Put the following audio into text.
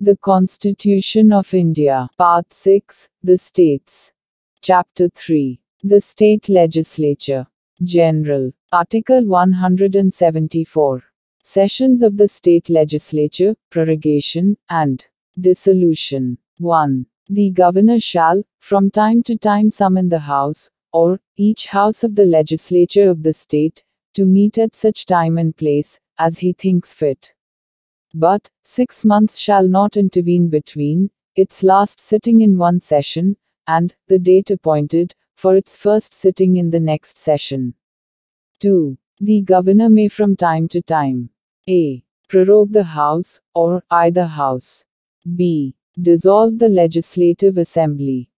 The Constitution of India. Part 6 The States. Chapter 3 The State Legislature. General. Article 174. Sessions of the State Legislature, Prorogation, and Dissolution. 1. The Governor shall, from time to time, summon the House, or each House of the Legislature of the State, to meet at such time and place, as he thinks fit. But, six months shall not intervene between its last sitting in one session, and the date appointed for its first sitting in the next session. 2. The governor may from time to time a. Prorogue the House, or either House. b. Dissolve the Legislative Assembly.